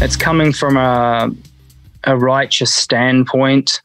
it's coming from a, a righteous standpoint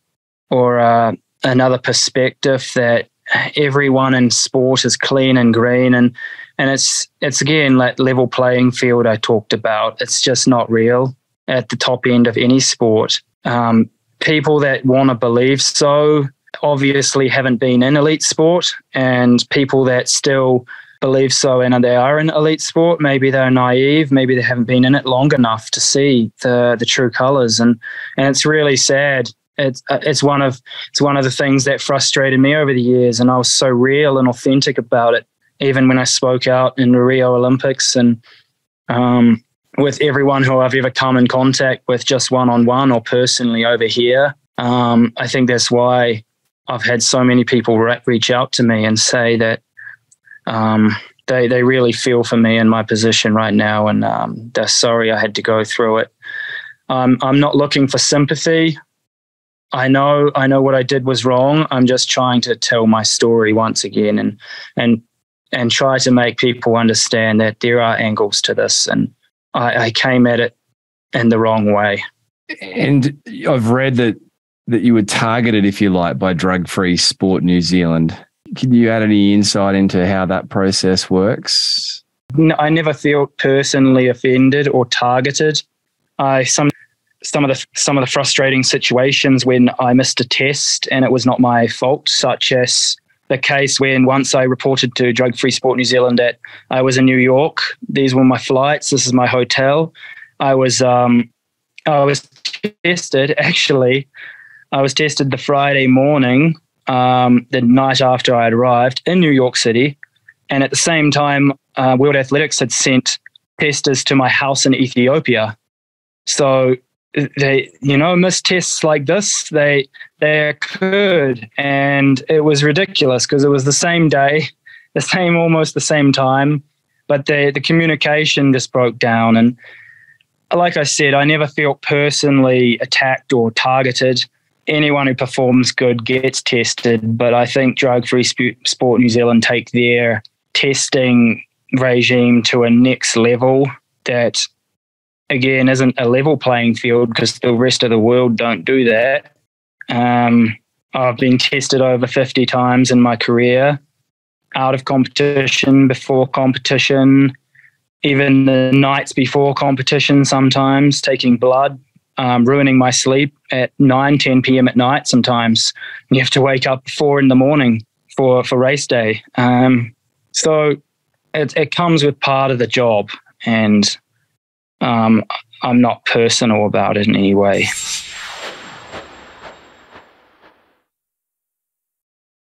or a, another perspective that everyone in sport is clean and green and and it's it's again that level playing field I talked about. It's just not real at the top end of any sport. Um, people that want to believe so obviously haven't been in elite sport, and people that still believe so and they are in elite sport, maybe they're naive, maybe they haven't been in it long enough to see the the true colors, and and it's really sad. It's uh, it's one of it's one of the things that frustrated me over the years, and I was so real and authentic about it. Even when I spoke out in the Rio Olympics and um, with everyone who I've ever come in contact with, just one on one or personally over here, um, I think that's why I've had so many people re- reach out to me and say that um, they they really feel for me in my position right now, and um, they're sorry I had to go through it. Um, I'm not looking for sympathy. I know I know what I did was wrong. I'm just trying to tell my story once again, and and and try to make people understand that there are angles to this, and I, I came at it in the wrong way. And I've read that that you were targeted, if you like, by Drug Free Sport New Zealand. Can you add any insight into how that process works? No, I never felt personally offended or targeted. I some some of the some of the frustrating situations when I missed a test and it was not my fault, such as the case when once I reported to Drug Free Sport New Zealand that I was in New York. These were my flights. This is my hotel. I was um, I was tested actually. I was tested the Friday morning um, the night after I had arrived in New York City. And at the same time, uh, World Athletics had sent testers to my house in Ethiopia. So they, you know, missed tests like this, they they occurred, and it was ridiculous because it was the same day, the same almost the same time, but the the communication just broke down. And like I said, I never felt personally attacked or targeted anyone who performs good gets tested, but I think Drug Free Sport New Zealand take their testing regime to a next level that again isn't a level playing field because the rest of the world don't do that. Um, I've been tested over 50 times in my career, out of competition, before competition, even the nights before competition, sometimes taking blood um, ruining my sleep at 9, 10 p.m. at night sometimes. You have to wake up four in the morning for, for race day. Um, so it, it comes with part of the job, and um, I'm not personal about it in any way.